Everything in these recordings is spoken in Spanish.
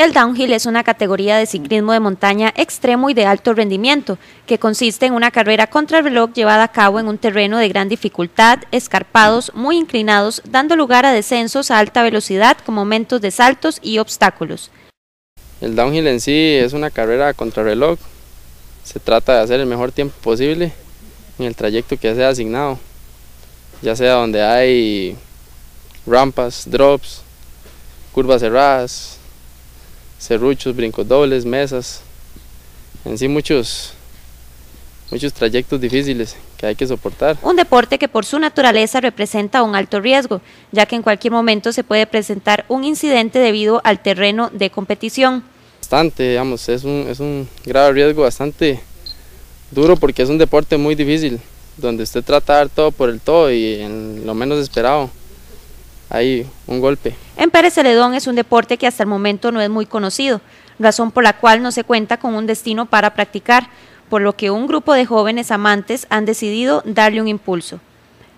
El downhill es una categoría de ciclismo de montaña extremo y de alto rendimiento, que consiste en una carrera contra el reloj llevada a cabo en un terreno de gran dificultad, escarpados, muy inclinados, dando lugar a descensos a alta velocidad con momentos de saltos y obstáculos. El downhill en sí es una carrera contra reloj. Se trata de hacer el mejor tiempo posible en el trayecto que sea asignado, ya sea donde hay rampas, drops, curvas cerradas, serruchos, brincos dobles, mesas, en sí muchos, muchos trayectos difíciles que hay que soportar. Un deporte que por su naturaleza representa un alto riesgo, ya que en cualquier momento se puede presentar un incidente debido al terreno de competición. Bastante, digamos, es un, es un grave riesgo bastante duro porque es un deporte muy difícil, donde usted trata de dar todo por el todo y en lo menos esperado hay un golpe. En Pérez Celedón es un deporte que hasta el momento no es muy conocido, razón por la cual no se cuenta con un destino para practicar, por lo que un grupo de jóvenes amantes han decidido darle un impulso.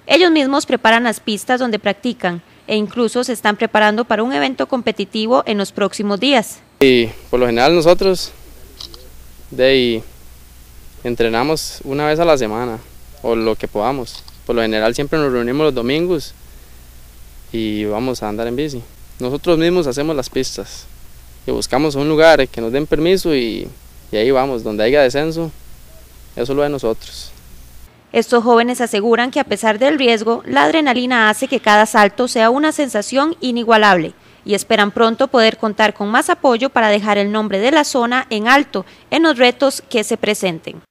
Ellos mismos preparan las pistas donde practican e incluso se están preparando para un evento competitivo en los próximos días. Y por lo general nosotros de entrenamos una vez a la semana o lo que podamos. Por lo general siempre nos reunimos los domingos y vamos a andar en bici. Nosotros mismos hacemos las pistas y buscamos un lugar que nos den permiso y, y ahí vamos, donde haya descenso, eso lo de nosotros. Estos jóvenes aseguran que a pesar del riesgo, la adrenalina hace que cada salto sea una sensación inigualable y esperan pronto poder contar con más apoyo para dejar el nombre de la zona en alto en los retos que se presenten.